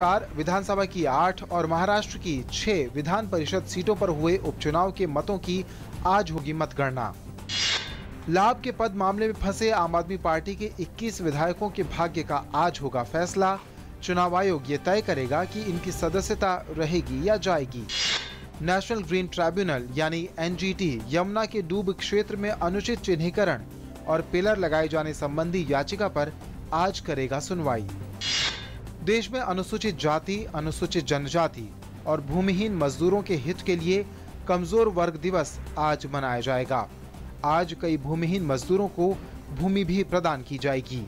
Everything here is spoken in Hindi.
सरकार विधानसभा की आठ और महाराष्ट्र की छह विधान परिषद सीटों पर हुए उपचुनाव के मतों की आज होगी मतगणना। लाभ के पद मामले में फंसे आम आदमी पार्टी के 21 विधायकों के भाग्य का आज होगा फैसला। चुनाव आयोग ये तय करेगा कि इनकी सदस्यता रहेगी या जाएगी। नेशनल ग्रीन ट्राइब्यूनल यानी एनजीटी यमुना के डूब क्षेत्र में अनुचित चिन्हीकरण और पिलर लगाए जाने संबंधी याचिका पर आज करेगा सुनवाई। देश में अनुसूचित जाति, अनुसूचित जनजाति और भूमिहीन मजदूरों के हित के लिए कमज़ोर वर्ग दिवस आज मनाया जाएगा। आज कई भूमिहीन मजदूरों को भूमि भी प्रदान की जाएगी।